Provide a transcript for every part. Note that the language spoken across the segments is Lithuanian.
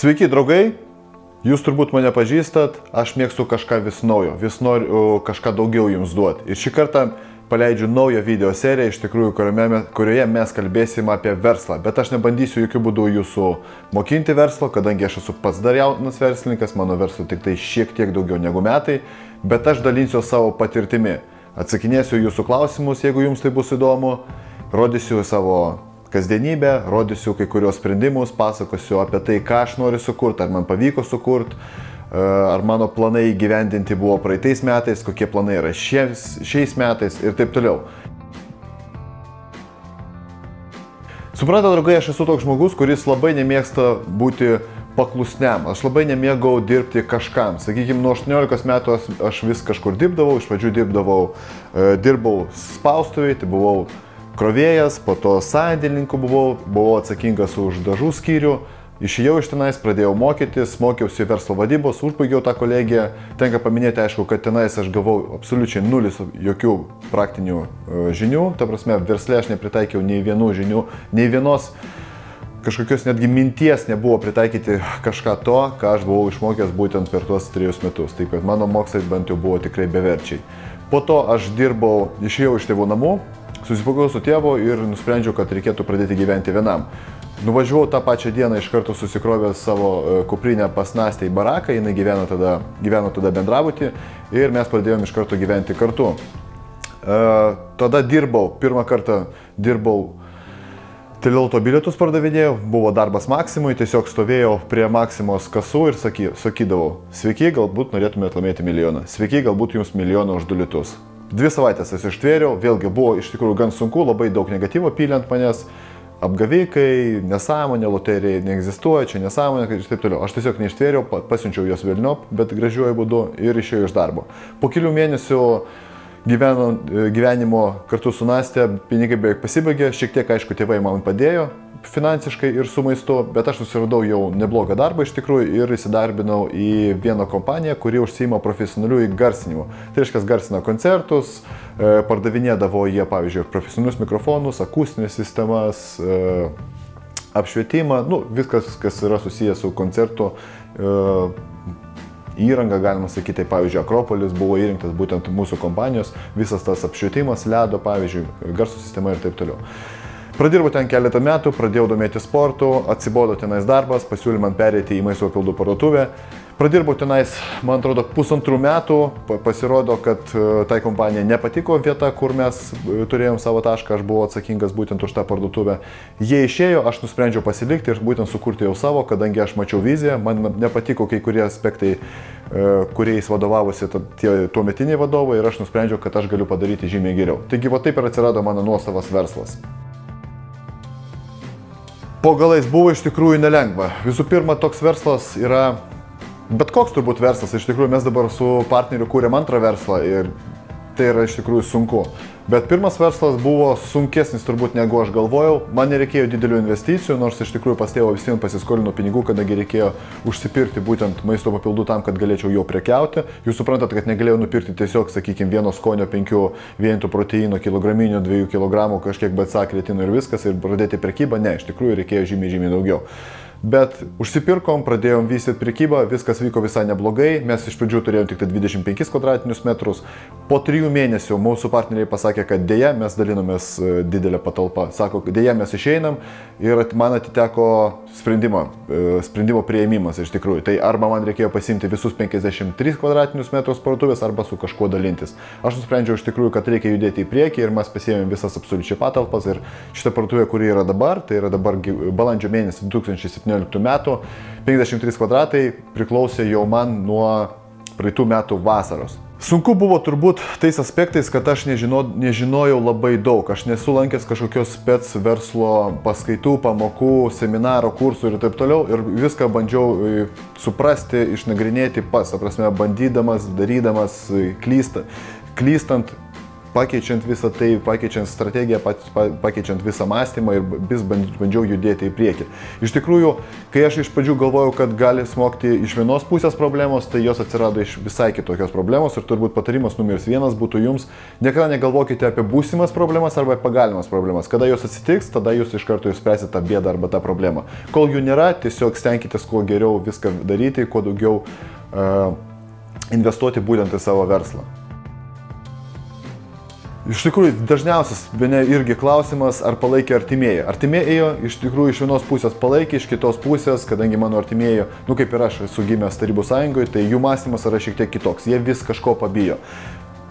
Sveiki, draugai! Jūs turbūt mane pažįstat, aš mėgstu kažką vis naujo, vis noriu kažką daugiau jums duoti. Ir šį kartą paleidžiu naują video seriją, iš tikrųjų, kurioje mes kalbėsim apie verslą. Bet aš nebandysiu jokių būdų jūsų mokinti verslo, kadangi aš esu pats dar jaunas verslininkas, mano verslo tik tai šiek tiek daugiau negu metai, bet aš dalinsiu savo patirtimi. Atsakinėsiu jūsų klausimus, jeigu jums tai bus įdomu, rodysiu savo kasdienybę, rodysiu kai kurios sprendimus, pasakosiu apie tai, ką aš noriu sukurti, ar man pavyko sukurti, e, ar mano planai gyvendinti buvo praeitais metais, kokie planai yra šiais, šiais metais ir taip toliau. Suprantate, draugai, aš esu toks žmogus, kuris labai nemėgsta būti paklusniam. Aš labai nemėgau dirbti kažkam. Sakykime, nuo 18 metų aš vis kažkur dirbdavau, iš pradžių dirbdavau, e, dirbau spaustuvėje, tai buvau krovėjas, po to sąjungininkų buvau, buvau atsakingas už dažų skyrių. Išėjau iš tenais, pradėjau mokytis, mokiausi verslo vadybos, užbaigiau tą kolegiją. Tenka paminėti, aišku, kad tenais aš gavau absoliučiai nulis jokių praktinių e, žinių. Ta prasme, verslė aš nepritaikiau nei vienų žinių, nei vienos kažkokios netgi minties nebuvo pritaikyti kažką to, ką aš buvau išmokęs būtent per tuos trejus metus. Taip kad mano mokslai bent jau buvo tikrai beverčiai. Po to aš dirbau, išėjau iš tėvų namų, Susipakau su tėvu ir nusprendžiau, kad reikėtų pradėti gyventi vienam. Nuvažiavau tą pačią dieną iš karto susikrovęs savo e, kuprinę pas Nastę į baraką, jinai gyveno tada, gyveno tada bendravutį ir mes pradėjome iš karto gyventi kartu. E, tada dirbau, pirmą kartą dirbau Telelto bilietus pardavinėjau, buvo darbas Maksimui, tiesiog stovėjau prie Maksimos kasų ir saky, sakydavau, sveiki, galbūt norėtumėte laimėti milijoną, sveiki, galbūt jums milijoną už du litus. Dvi savaitės aš ištvėriau, vėlgi buvo iš tikrųjų gan sunku, labai daug negatyvo pyliant manęs, apgavikai, nesąmonė, loterija neegzistuoja, čia nesąmonė ir taip toliau. Aš tiesiog neištvėriau, pasiunčiau juos vėlniop, bet gražiuoju būdu ir išėjau iš darbo. Po kelių mėnesių gyveno, gyvenimo kartu su Nastė pinigai beveik pasibaigė, šiek tiek aišku tėvai man padėjo, finansiškai ir su maistu, bet aš susiradau jau neblogą darbą iš tikrųjų ir įsidarbinau į vieną kompaniją, kuri užsima profesionalių įgarsinimu. Tai reiškia, garsina koncertus, e, pardavinėdavo jie, pavyzdžiui, profesionalius mikrofonus, akustinės sistemas, e, apšvietimą, nu, viskas, kas yra susijęs su koncertu įranga, galima sakyti, tai pavyzdžiui, Akropolis buvo įrengtas būtent mūsų kompanijos, visas tas apšvietimas, ledo, pavyzdžiui, garso sistema ir taip toliau. Pradirbau ten keletą metų, pradėjau domėti sportu, atsibodo tenais darbas, pasiūlė man perėti į maisto papildų parduotuvę. Pradirbau tenais, man atrodo, pusantrų metų, pasirodo, kad e, tai kompanijai nepatiko vieta, kur mes e, turėjom savo tašką, aš buvau atsakingas būtent už tą parduotuvę. Jie išėjo, aš nusprendžiau pasilikti ir būtent sukurti jau savo, kadangi aš mačiau viziją, man nepatiko kai kurie aspektai, e, kuriais vadovavosi tie tuometiniai vadovai ir aš nusprendžiau, kad aš galiu padaryti žymiai geriau. Taigi va taip ir atsirado mano nuosavas verslas. Po galais buvo iš tikrųjų nelengva. Visų pirma, toks verslas yra, bet koks turbūt verslas, iš tikrųjų mes dabar su partneriu kūrėm antrą verslą ir tai yra iš tikrųjų sunku. Bet pirmas verslas buvo sunkesnis turbūt negu aš galvojau. Man nereikėjo didelių investicijų, nors iš tikrųjų pas tėvą visiems pasiskolino pinigų, kadangi reikėjo užsipirkti būtent maisto papildų tam, kad galėčiau jo prekiauti. Jūs suprantate, kad negalėjau nupirkti tiesiog, sakykime, vieno skonio 5 vienetų proteino, kilograminio, 2 kg, kažkiek BCA kretino ir viskas ir pradėti prekybą. Ne, iš tikrųjų reikėjo žymiai, žymiai daugiau. Bet užsipirkom, pradėjom vystyti prekybą, viskas vyko visai neblogai, mes iš pradžių turėjom tik 25 kvadratinius metrus. Po trijų mėnesių mūsų partneriai pasakė, kad dėja mes dalinomės e, didelę patalpą. Sako, dėja mes išeinam ir man atiteko sprendimo, e, sprendimo prieimimas iš tikrųjų. Tai arba man reikėjo pasimti visus 53 kvadratinius metrus parduotuvės, arba su kažkuo dalintis. Aš nusprendžiau iš tikrųjų, kad reikia judėti į priekį ir mes pasėmėm visas absoliučiai patalpas ir šitą parduotuvę, kuri yra dabar, tai yra dabar balandžio mėnesį 2017 17 metų. 53 kvadratai priklausė jau man nuo praeitų metų vasaros. Sunku buvo turbūt tais aspektais, kad aš nežino, nežinojau labai daug. Aš nesu lankęs kažkokios spets verslo paskaitų, pamokų, seminaro, kursų ir taip toliau. Ir viską bandžiau e, suprasti, išnagrinėti pats. Ta prasme, bandydamas, darydamas, e, klysta, klystant pakeičiant visą tai, pakeičiant strategiją, pakeičiant visą mąstymą ir vis bandžiau judėti į priekį. Iš tikrųjų, kai aš iš pradžių galvojau, kad gali smogti iš vienos pusės problemos, tai jos atsirado iš visai kitokios problemos ir turbūt patarimas numeris vienas būtų jums, niekada negalvokite apie būsimas problemas arba apie galimas problemas. Kada jos atsitiks, tada jūs iš karto išspręsite tą bėdą arba tą problemą. Kol jų nėra, tiesiog stenkitės kuo geriau viską daryti, kuo daugiau uh, investuoti būtent į savo verslą. Iš tikrųjų, dažniausias, bene irgi klausimas, ar palaikė artimieji. Artimieji ėjo, iš tikrųjų, iš vienos pusės palaikė, iš kitos pusės, kadangi mano artimieji, nu kaip ir aš esu gimęs Tarybų sąjungoje, tai jų mąstymas yra šiek tiek kitoks. Jie vis kažko pabijo.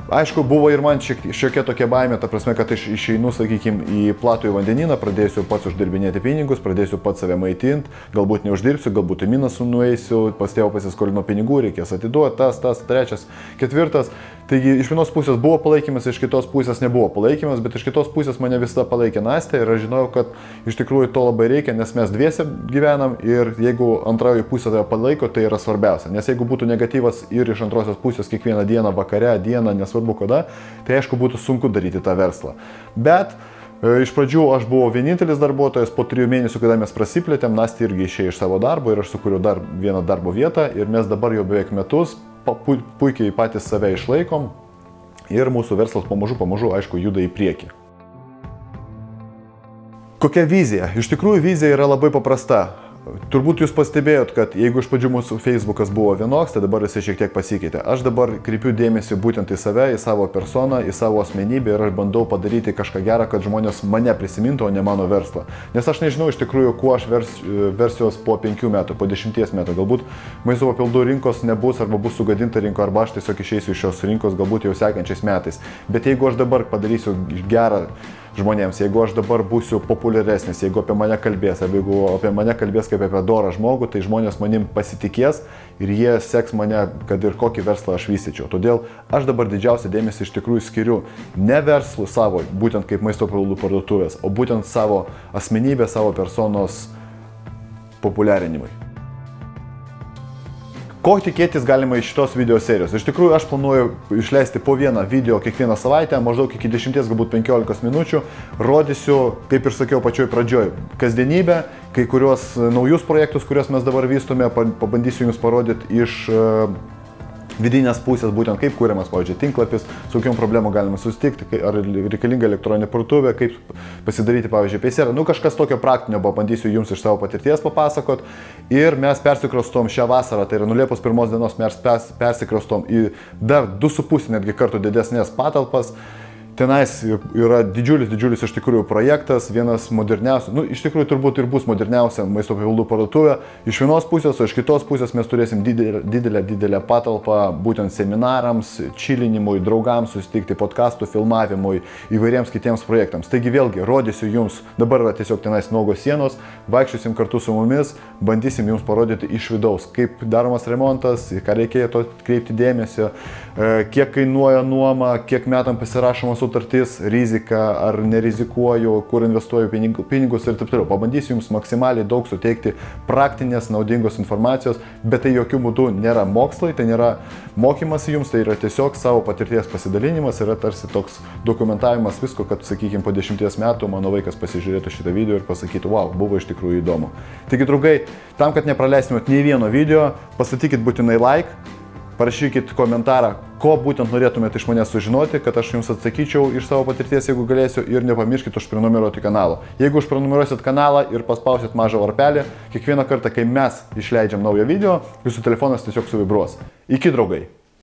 Aišku, buvo ir man šiek, šiokia tokia baimė, ta prasme, kad aš išeinu, sakykime, į platų į vandenyną, pradėsiu pats uždirbinėti pinigus, pradėsiu pats save maitinti, galbūt neuždirbsiu, galbūt į minusų nueisiu, pas tėvą pasiskolino pinigų, reikės atiduoti, tas, tas, trečias, ketvirtas. Taigi iš vienos pusės buvo palaikymas, iš kitos pusės nebuvo palaikymas, bet iš kitos pusės mane visada palaikė Nastė ir aš žinojau, kad iš tikrųjų to labai reikia, nes mes dviese gyvenam ir jeigu antroji pusė tave palaiko, tai yra svarbiausia. Nes jeigu būtų negatyvas ir iš antrosios pusės kiekvieną dieną, vakare, dieną, nesvarbu kada, tai aišku būtų sunku daryti tą verslą. Bet e, Iš pradžių aš buvau vienintelis darbuotojas, po trijų mėnesių, kada mes prasiplėtėm, Nasti irgi išėjo iš savo darbo ir aš sukūriau dar vieną darbo vietą ir mes dabar jau beveik metus puikiai patys save išlaikom ir mūsų verslas pamažu, pamažu, aišku, juda į priekį. Kokia vizija? Iš tikrųjų, vizija yra labai paprasta. Turbūt jūs pastebėjot, kad jeigu iš pradžių mūsų Facebookas buvo vienoks, tai dabar jisai šiek tiek pasikeitė. Aš dabar kreipiu dėmesį būtent į save, į savo personą, į savo asmenybę ir aš bandau padaryti kažką gerą, kad žmonės mane prisimintų, o ne mano verslą. Nes aš nežinau iš tikrųjų, kuo aš vers, versijos po penkių metų, po dešimties metų. Galbūt maisto papildų rinkos nebus arba bus sugadinta rinko, arba aš tiesiog išeisiu iš šios rinkos galbūt jau sekančiais metais. Bet jeigu aš dabar padarysiu gerą žmonėms, jeigu aš dabar būsiu populiaresnis, jeigu apie mane kalbės, arba jeigu apie mane kalbės kaip apie dorą žmogų, tai žmonės manim pasitikės ir jie seks mane, kad ir kokį verslą aš vystyčiau. Todėl aš dabar didžiausią dėmesį iš tikrųjų skiriu ne verslų savo, būtent kaip maisto papildų parduotuvės, o būtent savo asmenybę, savo personos populiarinimui. Ko tikėtis galima iš šitos video serijos? Iš tikrųjų, aš planuoju išleisti po vieną video kiekvieną savaitę, maždaug iki 10, galbūt 15 minučių. Rodysiu, kaip ir sakiau pačioj pradžioj, kasdienybę, kai kuriuos naujus projektus, kuriuos mes dabar vystome, pabandysiu jums parodyti iš vidinės pusės, būtent kaip kūriamas, pavyzdžiui, tinklapis, su kokiam problemom galima susitikti, ar reikalinga elektroninė parduotuvė, kaip pasidaryti, pavyzdžiui, PCR. Nu, kažkas tokio praktinio pabandysiu jums iš savo patirties papasakot. Ir mes persikrostom šią vasarą, tai yra nuo Liepos pirmos dienos mes persikrostom į dar 2,5 netgi kartų didesnės patalpas. Tenais yra didžiulis, didžiulis iš tikrųjų projektas, vienas moderniausių, nu, iš tikrųjų turbūt ir bus moderniausia maisto papildų parduotuvė. Iš vienos pusės, o iš kitos pusės mes turėsim didelę, didelę, didelę patalpą būtent seminarams, čilinimui, draugams susitikti, podkastų filmavimui, įvairiems kitiems projektams. Taigi vėlgi, rodysiu jums, dabar yra tiesiog tenais nuogos sienos, vaikščiosim kartu su mumis, bandysim jums parodyti iš vidaus, kaip daromas remontas, ką reikėtų kreipti dėmesio, e, kiek kainuoja nuoma, kiek metam pasirašoma su sutartis, rizika, ar nerizikuoju, kur investuoju pinigus ir taip toliau. Pabandysiu jums maksimaliai daug suteikti praktinės, naudingos informacijos, bet tai jokių būdų nėra mokslai, tai nėra mokymas jums, tai yra tiesiog savo patirties pasidalinimas, yra tarsi toks dokumentavimas visko, kad, sakykime, po dešimties metų mano vaikas pasižiūrėtų šitą video ir pasakytų, wow, buvo iš tikrųjų įdomu. Taigi, draugai, tam, kad nepraleistumėt nei vieno video, pastatykit būtinai like, parašykit komentarą, ko būtent norėtumėte iš manęs sužinoti, kad aš jums atsakyčiau iš savo patirties, jeigu galėsiu, ir nepamirškit užprenumeruoti kanalą. Jeigu užprenumeruosit kanalą ir paspausit mažą varpelį, kiekvieną kartą, kai mes išleidžiam naują video, jūsų telefonas tiesiog suvibruos. Iki draugai!